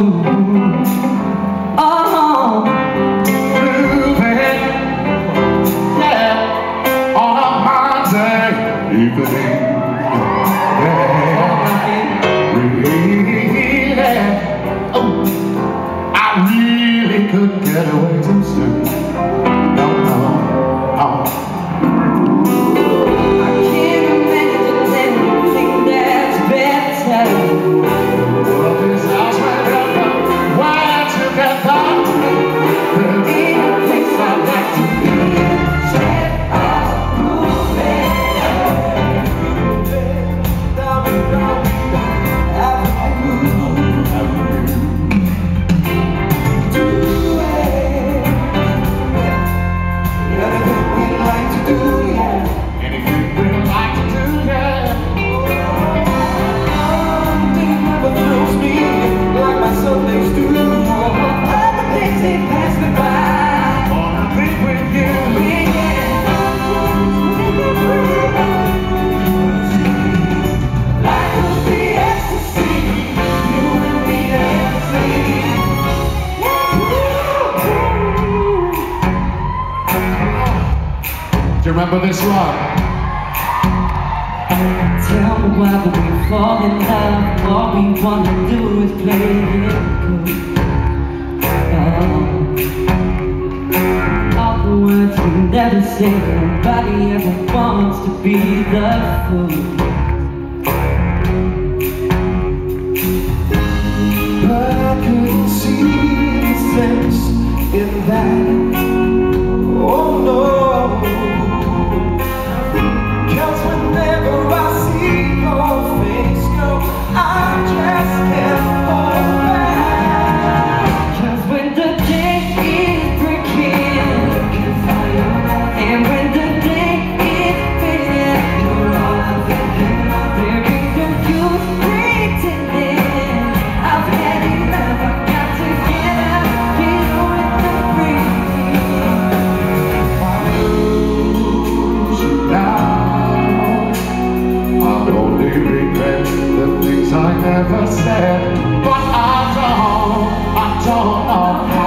amor you remember this one? Tell me why we fall in love. All we wanna do is play it cool. All the words never say Nobody ever wants to be the fool. never said, but I don't, I don't know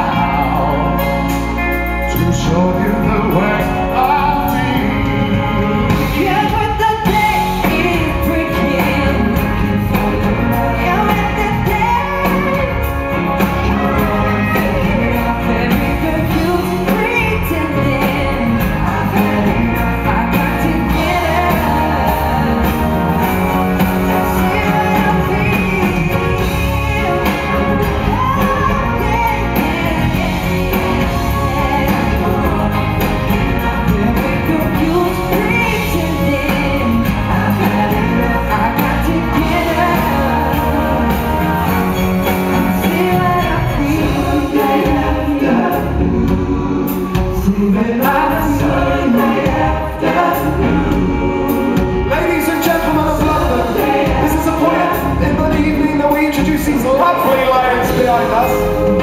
These lovely lines behind us.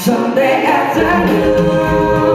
Someday afternoon.